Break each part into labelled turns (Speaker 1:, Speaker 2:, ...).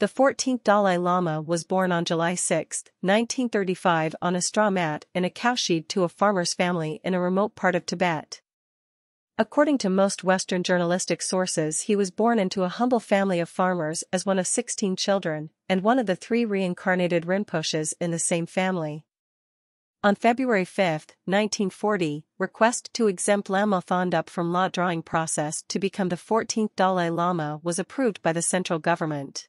Speaker 1: The 14th Dalai Lama was born on July 6, 1935 on a straw mat in a cowshed to a farmer's family in a remote part of Tibet. According to most Western journalistic sources he was born into a humble family of farmers as one of 16 children, and one of the three reincarnated Rinpoches in the same family. On February 5, 1940, request to exempt Lhamo Thondup from lot drawing process to become the 14th Dalai Lama was approved by the central government.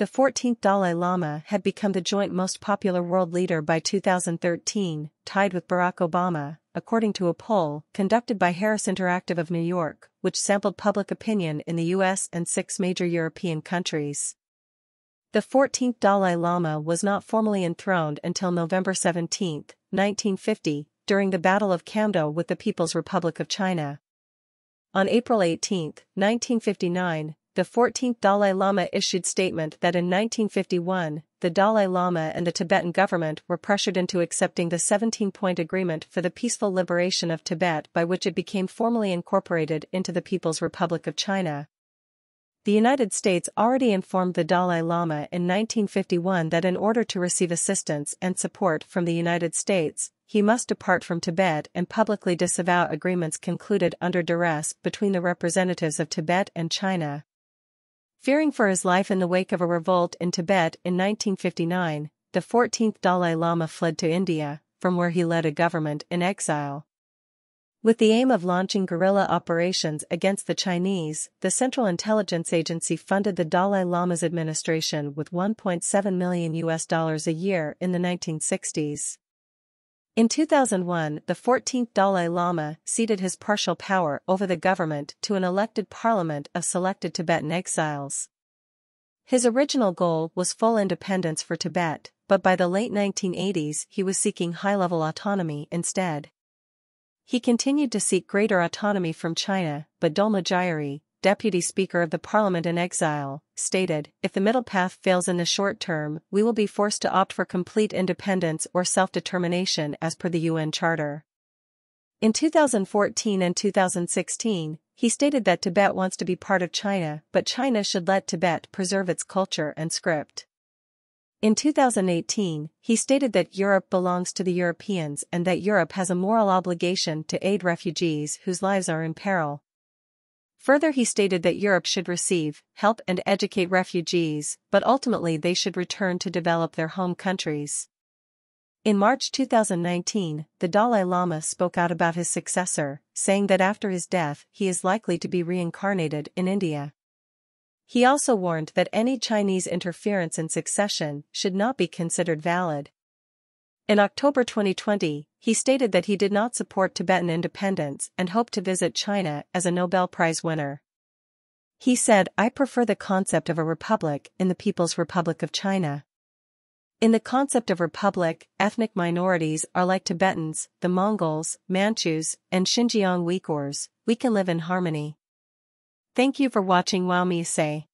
Speaker 1: The 14th Dalai Lama had become the joint most popular world leader by 2013, tied with Barack Obama, according to a poll conducted by Harris Interactive of New York, which sampled public opinion in the US and six major European countries. The 14th Dalai Lama was not formally enthroned until November 17, 1950, during the Battle of Chamdo with the People's Republic of China. On April 18, 1959, the 14th Dalai Lama issued statement that in 1951, the Dalai Lama and the Tibetan government were pressured into accepting the 17-point agreement for the peaceful liberation of Tibet by which it became formally incorporated into the People's Republic of China. The United States already informed the Dalai Lama in 1951 that in order to receive assistance and support from the United States, he must depart from Tibet and publicly disavow agreements concluded under duress between the representatives of Tibet and China. Fearing for his life in the wake of a revolt in Tibet in 1959, the 14th Dalai Lama fled to India, from where he led a government in exile. With the aim of launching guerrilla operations against the Chinese, the Central Intelligence Agency funded the Dalai Lama's administration with 1.7 million US dollars a year in the 1960s. In 2001, the 14th Dalai Lama ceded his partial power over the government to an elected parliament of selected Tibetan exiles. His original goal was full independence for Tibet, but by the late 1980s he was seeking high-level autonomy instead. He continued to seek greater autonomy from China, but Dolma Gyari, deputy speaker of the parliament in exile, stated, if the middle path fails in the short term, we will be forced to opt for complete independence or self-determination as per the UN Charter. In 2014 and 2016, he stated that Tibet wants to be part of China but China should let Tibet preserve its culture and script. In 2018, he stated that Europe belongs to the Europeans and that Europe has a moral obligation to aid refugees whose lives are in peril. Further he stated that Europe should receive, help and educate refugees, but ultimately they should return to develop their home countries. In March 2019, the Dalai Lama spoke out about his successor, saying that after his death he is likely to be reincarnated in India. He also warned that any Chinese interference in succession should not be considered valid. In October 2020, he stated that he did not support Tibetan independence and hoped to visit China as a Nobel Prize winner. He said, I prefer the concept of a republic in the People's Republic of China. In the concept of republic, ethnic minorities are like Tibetans, the Mongols, Manchus, and Xinjiang Uyghurs, we can live in harmony. Thank you for watching Wow Say.